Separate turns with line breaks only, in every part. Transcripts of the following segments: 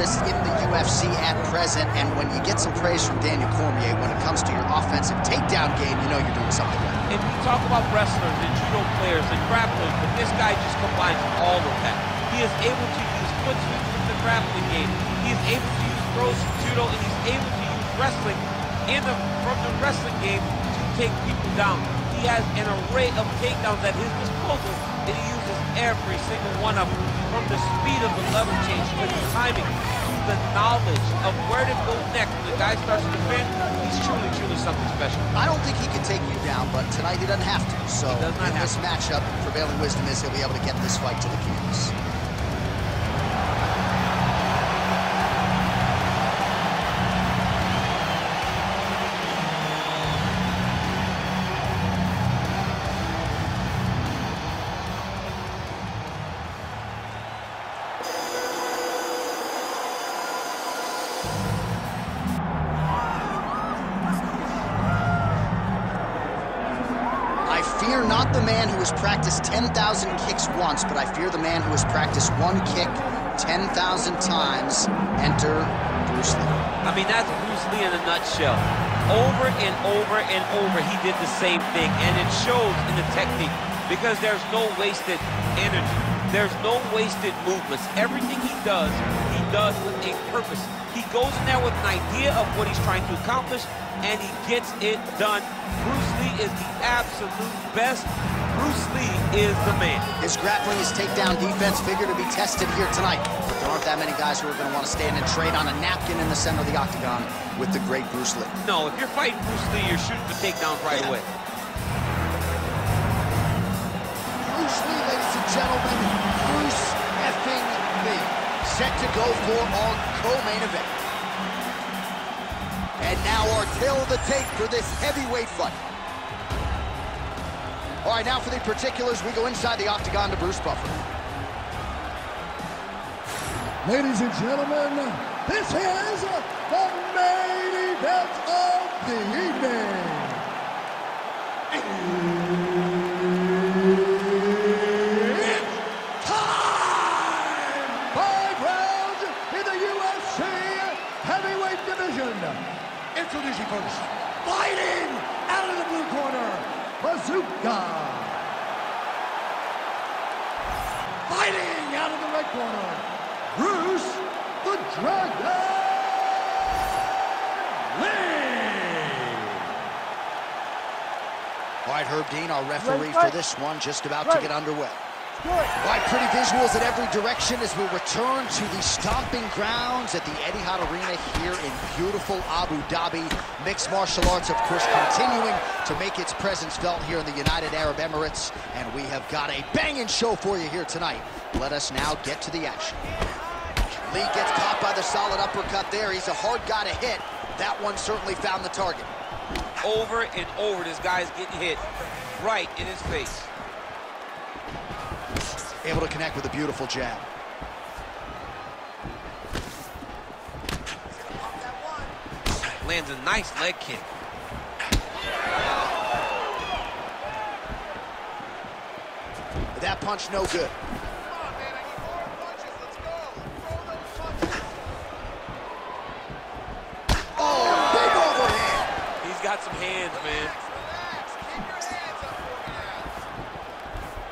in the UFC at present, and when you get some praise from Daniel Cormier when it comes to your offensive takedown game, you know you're doing something right.
And we talk about wrestlers and judo players and grapplers, but this guy just combines all of that. He is able to use foot sweeps from the grappling game. He is able to use throws from judo, and he's able to use wrestling in the, from the wrestling game to take people down. He has an array of takedowns at his disposal, and he uses every single one of them. From the speed of the level change to the timing to the knowledge of where to go next when the guy starts to defend, he's truly, truly something special.
I don't think he can take you down, but tonight he doesn't have to. So in this to. matchup, prevailing wisdom is he'll be able to get this fight to the canvas. The man who has practiced 10,000 kicks once, but I fear the man who has practiced one kick 10,000 times. Enter Bruce Lee.
I mean, that's Bruce Lee in a nutshell. Over and over and over, he did the same thing, and it shows in the technique because there's no wasted energy. There's no wasted movements. Everything he does, he does with a purpose. He goes in there with an idea of what he's trying to accomplish, and he gets it done. Bruce is the absolute best. Bruce Lee is the man.
His grappling, his takedown defense figure to be tested here tonight. But there aren't that many guys who are going to want to stand and trade on a napkin in the center of the octagon with the great Bruce Lee.
No, if you're fighting Bruce Lee, you're shooting for takedowns right yeah. away.
Bruce Lee, ladies and gentlemen, Bruce effing Lee. Set to go for our co-main event. And now our tale of the tape for this heavyweight fight. All right, now for the particulars, we go inside the octagon to Bruce Buffer.
Ladies and gentlemen, this is the main event of the evening. Introducing first, fighting out of the blue corner, Bazooka. Fighting out of the red corner, Bruce the Dragon Lee.
All right, Herb Dean, our referee for this one, just about to get underway. Right, pretty visuals in every direction as we return to the stomping grounds at the Etihad Arena here in beautiful Abu Dhabi. Mixed martial arts, of course, continuing to make its presence felt here in the United Arab Emirates. And we have got a banging show for you here tonight. Let us now get to the action. Lee gets caught by the solid uppercut there. He's a hard guy to hit. That one certainly found the target.
Over and over, this guy's getting hit right in his face.
Able to connect with a beautiful jab.
Lands a nice leg kick.
That punch no good. Oh, big overhand.
He's got some hands, man.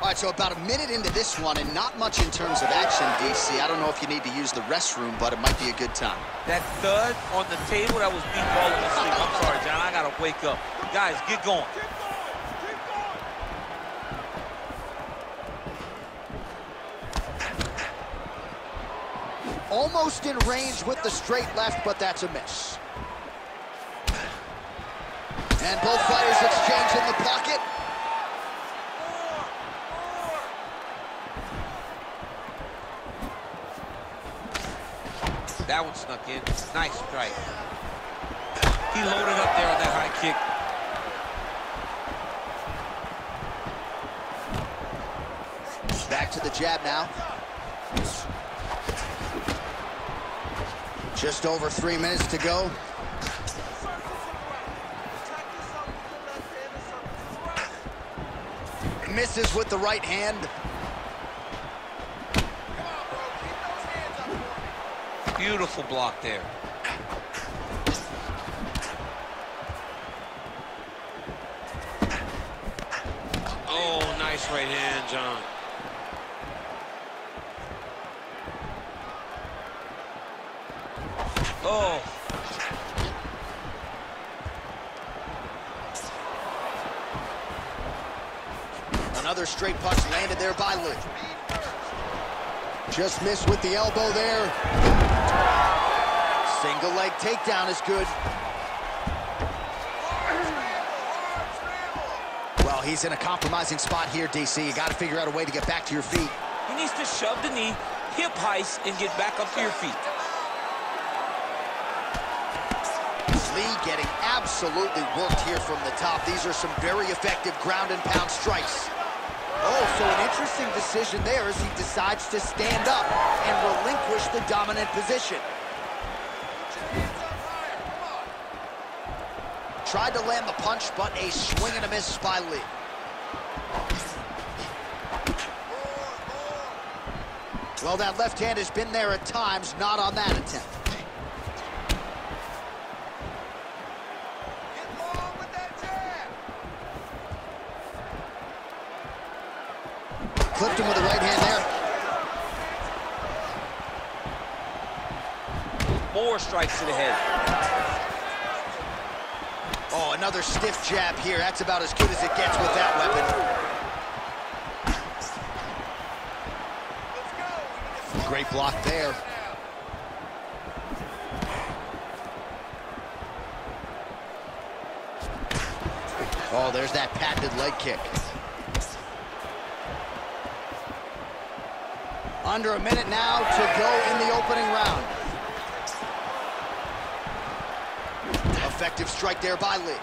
Right, so about a minute into this one, and not much in terms of action, DC. I don't know if you need to use the restroom, but it might be a good time.
That thud on the table, that was me falling asleep. I'm sorry, John. I got to wake up. Guys, get going.
Almost in range with the straight left, but that's a miss. And both fighters exchange in the pocket.
That one snuck in. Nice strike. He loaded up there on that high kick.
Back to the jab now. Just over three minutes to go. Misses with the right hand.
Beautiful block there. Oh, nice right hand, John. Oh.
Another straight punch landed there by Lee. Just missed with the elbow there. Single leg takedown is good. Well, he's in a compromising spot here, DC. You got to figure out a way to get back to your feet.
He needs to shove the knee, hip heist, and get back up to your feet.
Lee getting absolutely worked here from the top. These are some very effective ground and pound strikes. Oh, so an interesting decision there as he decides to stand up and relinquish the dominant position. Tried to land the punch, but a swing and a miss by Lee. Well, that left hand has been there at times, not on that attempt. Him with the right hand
there. More strikes to the head.
Oh, another stiff jab here. That's about as good as it gets with that weapon. Great block there. Oh, there's that patented leg kick. Under a minute now to go in the opening round. Effective strike there by Lee.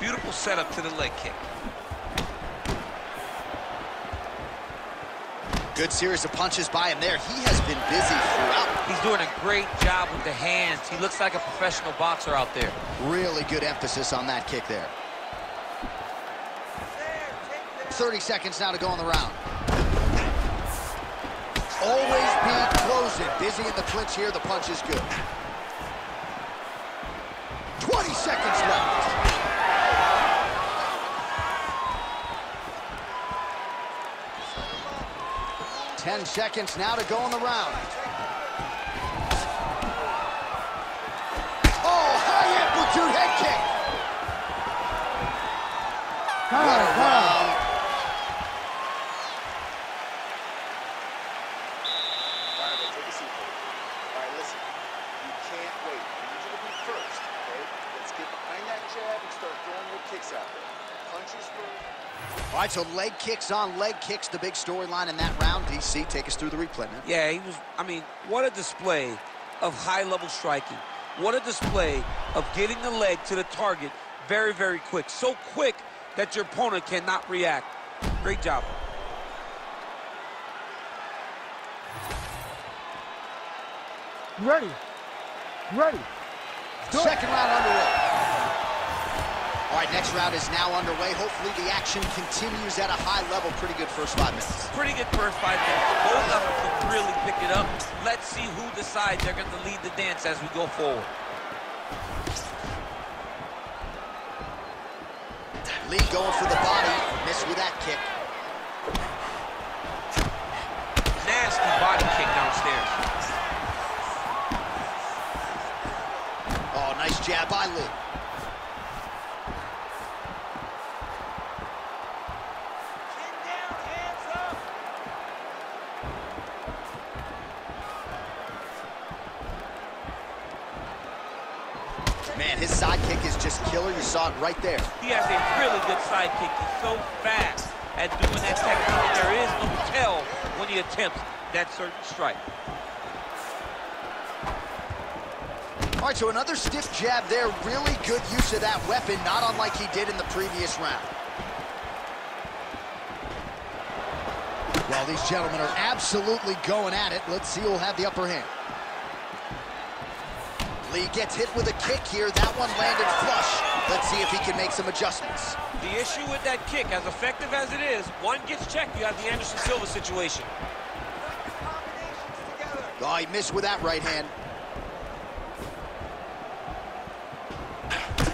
Beautiful setup to the leg kick.
Good series of punches by him there. He has been busy throughout.
He's doing a great job with the hands. He looks like a professional boxer out there.
Really good emphasis on that kick there. 30 seconds now to go in the round. Always be closing. Busy in the clinch here. The punch is good. 20 seconds left. Ten seconds now to go in the round. All right, so leg kicks on leg kicks, the big storyline in that round. DC, take us through the replay, man.
Yeah, he was, I mean, what a display of high-level striking. What a display of getting the leg to the target very, very quick. So quick that your opponent cannot react. Great job.
Ready. Ready.
Second round underway. All right, next round is now underway. Hopefully the action continues at a high level. Pretty good first five minutes.
Pretty good first five minutes. Both of them can really pick it up. Let's see who decides they're going to lead the dance as we go forward.
Lee going for the body. Missed with that kick.
Nasty body kick downstairs.
Oh, nice jab by Lee. You saw it right there.
He has a really good side kick. He's so fast at doing that technique. There is no tell when he attempts that certain strike.
All right, so another stiff jab there. Really good use of that weapon, not unlike he did in the previous round. Well, these gentlemen are absolutely going at it. Let's see who'll have the upper hand. Lee gets hit with a kick here. That one landed flush. Let's see if he can make some adjustments.
The issue with that kick, as effective as it is, one gets checked, you have the Anderson Silva situation.
Oh, he missed with that right hand.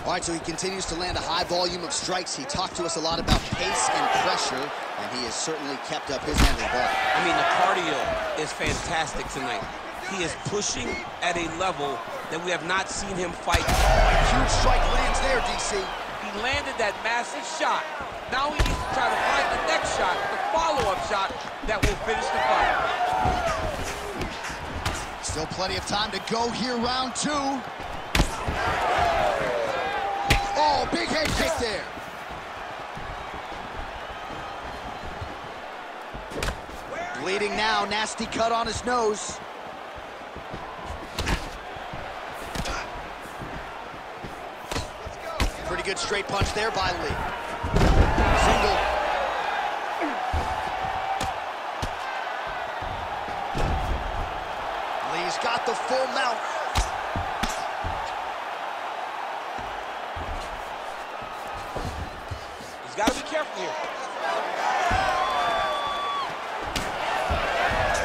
All right, so he continues to land a high volume of strikes. He talked to us a lot about pace and pressure, and he has certainly kept up his end of the ball.
I mean, the cardio is fantastic tonight. He is pushing at a level that we have not seen him fight.
A Huge strike lands there, DC.
He landed that massive shot. Now he needs to try to find the next shot, the follow-up shot that will finish the fight.
Still plenty of time to go here, round two. Oh, big head kick there. Bleeding now, nasty cut on his nose. Pretty good straight punch there by Lee. Single. Lee's got the full mount.
He's got to be careful here.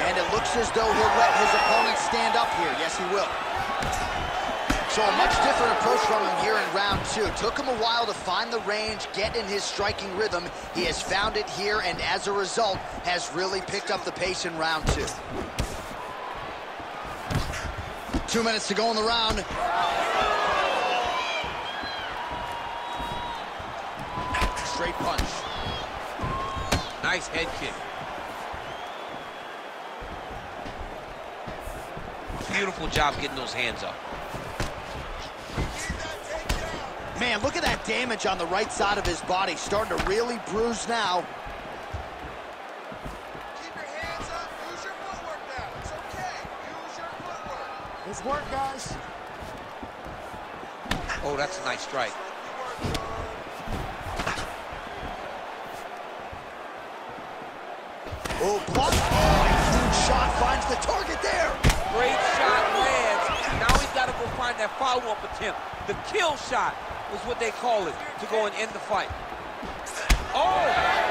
And it looks as though he'll let his opponent stand up here. Yes, he will. So a much different approach from him here in round two. Took him a while to find the range, get in his striking rhythm. He has found it here, and as a result, has really picked up the pace in round two. Two minutes to go in the round. Straight punch.
Nice head kick. Beautiful job getting those hands up.
Man, look at that damage on the right side of his body. Starting to really bruise now.
Keep your hands up. Use your footwork now. It's okay. Use your footwork.
It's work, guys.
Oh, that's a nice strike.
Oh, block. Oh, a huge shot finds the target there.
Great shot lands. Now he's got to go find that follow-up attempt. The kill shot was what they call it to go and end the fight. Oh!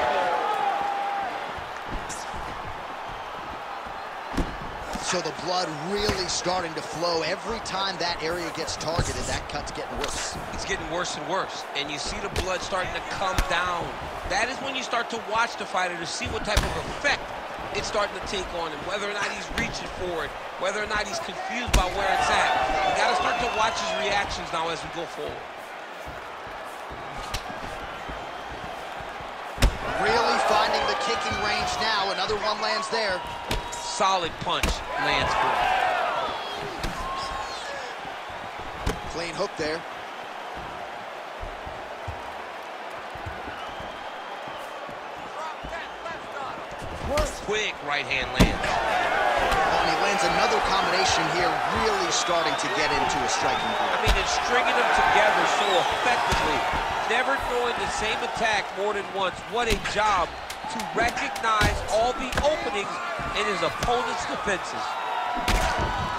So the blood really starting to flow. Every time that area gets targeted, that cut's getting worse.
It's getting worse and worse. And you see the blood starting to come down. That is when you start to watch the fighter to see what type of effect it's starting to take on him, whether or not he's reaching for it, whether or not he's confused by where it's at. You got to start to watch his reactions now as we go forward.
Really finding the kicking range now. Another one lands there.
Solid punch lands for him.
Clean hook there.
Quick right hand land.
Lands another combination here, really starting to get into a striking
I mean, it's stringing them together so effectively. Never throwing the same attack more than once. What a job to recognize all the openings in his opponent's defenses.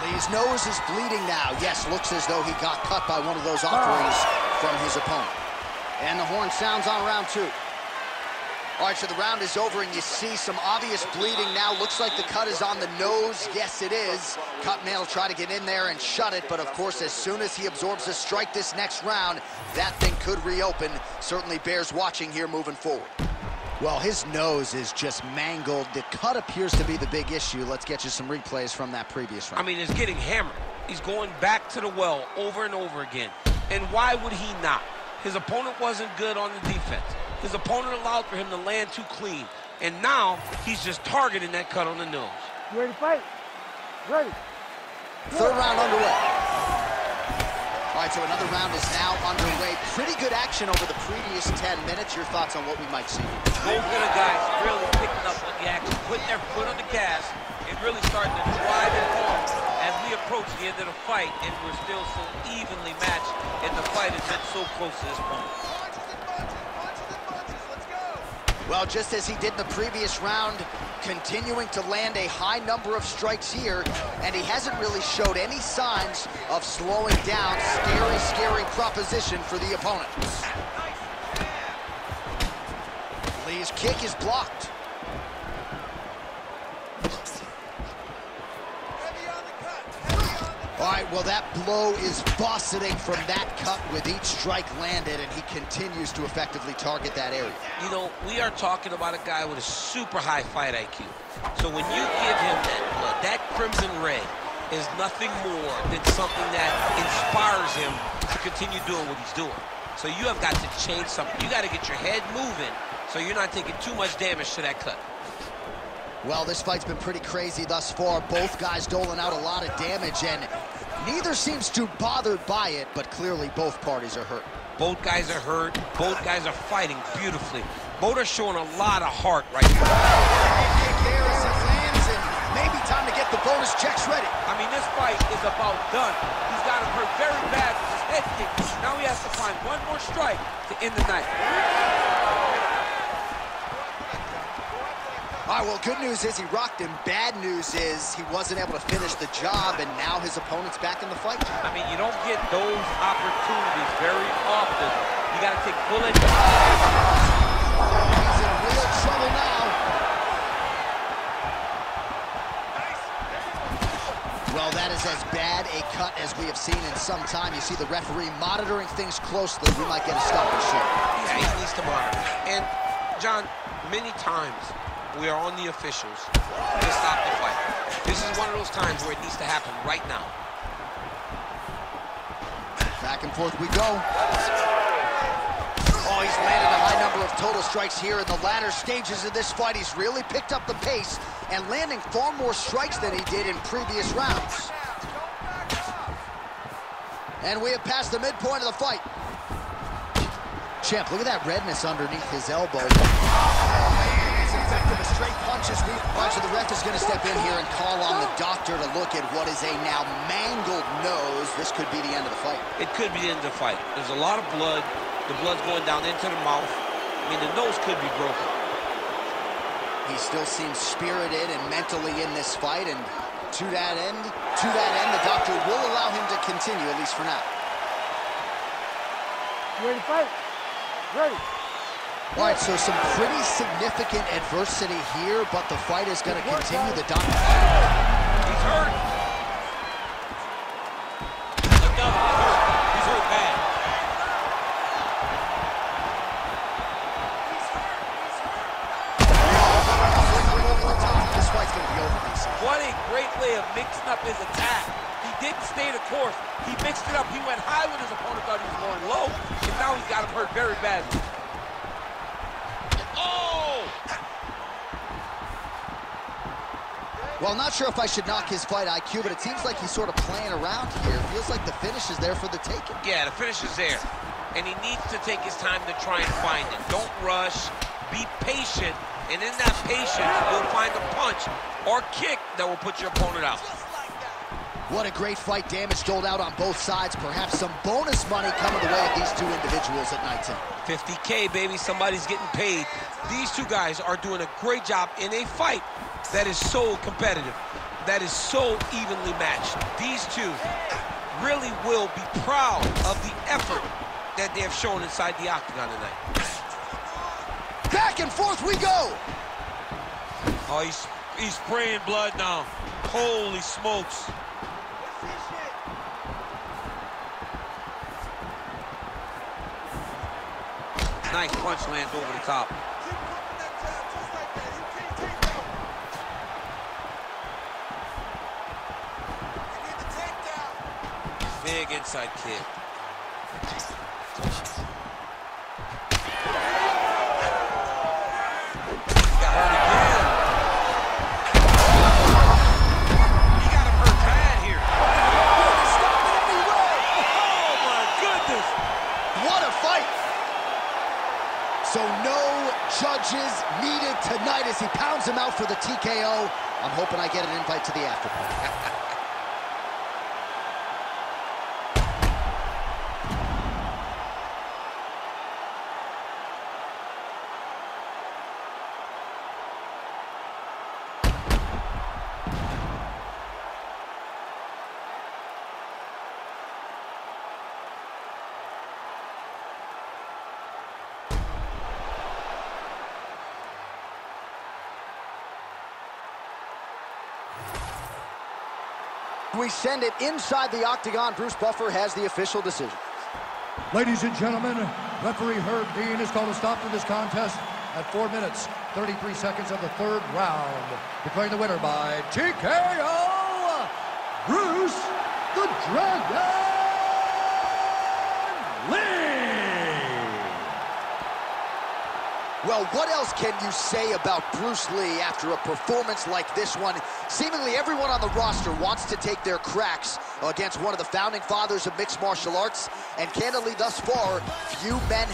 Lee's nose is bleeding now. Yes, looks as though he got cut by one of those offerings ah. from his opponent. And the horn sounds on round two. All right, so the round is over, and you see some obvious bleeding now. Looks like the cut is on the nose. Yes, it is. Cutman will try to get in there and shut it, but of course, as soon as he absorbs a strike this next round, that thing could reopen. Certainly bears watching here moving forward. Well, his nose is just mangled. The cut appears to be the big issue. Let's get you some replays from that previous round.
I mean, it's getting hammered. He's going back to the well over and over again. And why would he not? His opponent wasn't good on the defense. His opponent allowed for him to land too clean. And now he's just targeting that cut on the nose.
You ready to fight? Ready.
Third round underway. All right, so another round is now underway. Pretty good action over the previous 10 minutes. Your thoughts on what we might see?
Both of the guys really picking up on the action, putting their foot on the gas, and really starting to drive it home as we approach the end of the fight, and we're still so evenly matched, and the fight has been so close to this point.
Well, just as he did in the previous round, continuing to land a high number of strikes here, and he hasn't really showed any signs of slowing down. Scary, scary proposition for the opponent. Lee's kick is blocked. All right, well, that blow is buffeting from that cut with each strike landed, and he continues to effectively target that area.
You know, we are talking about a guy with a super high fight IQ. So when you give him that blood, that crimson red is nothing more than something that inspires him to continue doing what he's doing. So you have got to change something. You got to get your head moving so you're not taking too much damage to that cut.
Well, this fight's been pretty crazy thus far. Both guys doling out a lot of damage, and neither seems too bothered by it, but clearly both parties are hurt.
Both guys are hurt. Both guys are fighting beautifully. Both are showing a lot of heart right now.
There as it lands, and maybe time to get the bonus checks ready.
I mean, this fight is about done. He's got him hurt very bad with his head kick. Now he has to find one more strike to end the night.
All right, well, good news is he rocked him. Bad news is he wasn't able to finish the job, and now his opponent's back in the fight.
I mean, you don't get those opportunities very often. You got to take full advantage.
He's in real trouble now. Well, that is as bad a cut as we have seen in some time. You see the referee monitoring things closely. We might get a stop and shoot.
Yeah, he needs to monitor. And, John, many times we are on the officials to stop the fight. This is one of those times where it needs to happen right now.
Back and forth we go. Oh, he's landed a high number of total strikes here in the latter stages of this fight. He's really picked up the pace and landing far more strikes than he did in previous rounds. And we have passed the midpoint of the fight. Champ, look at that redness underneath his elbow. As effective straight punches. We watch the ref is going to step in here and call on the doctor to look at what is a now mangled nose. This could be the end of the fight.
It could be the end of the fight. There's a lot of blood. The blood's going down into the mouth. I mean, the nose could be broken.
He still seems spirited and mentally in this fight, and to that end, to that end, the doctor will allow him to continue, at least for now.
You ready to fight? Ready.
All right, so some pretty significant adversity here, but the fight is going to continue. The doctor.
He's hurt. Another. He's hurt. He's hurt bad.
This fight's going to be over, DC.
What a great way of mixing up his attack. He didn't stay the course. He mixed it up. He went high when his opponent thought he was going low, and now he's got him hurt very badly.
Well, not sure if I should knock his fight IQ, but it seems like he's sort of playing around here. Feels like the finish is there for the taking.
Yeah, the finish is there. And he needs to take his time to try and find it. Don't rush. Be patient. And in that patience, you'll find a punch or kick that will put your opponent out.
What a great fight. Damage doled out on both sides. Perhaps some bonus money coming the way of these two individuals at night 10.
50K, baby. Somebody's getting paid. These two guys are doing a great job in a fight that is so competitive, that is so evenly matched. These two really will be proud of the effort that they have shown inside the octagon tonight.
Back and forth we go.
Oh, he's, he's spraying blood now. Holy smokes. Nice punch lands over the top. Big inside kick. Got again. He got him bad here. Oh my goodness.
What a fight! So no judges needed tonight as he pounds him out for the TKO. I'm hoping I get an invite to the after We send it inside the octagon. Bruce Buffer has the official decision.
Ladies and gentlemen, referee Herb Dean has called a stop to this contest at 4 minutes, 33 seconds of the third round. Declaring the winner by TKO, Bruce the Dragon Lee!
Well, what else can you say about Bruce Lee after a performance like this one? Seemingly everyone on the roster wants to take their cracks against one of the founding fathers of mixed martial arts, and candidly, thus far, few men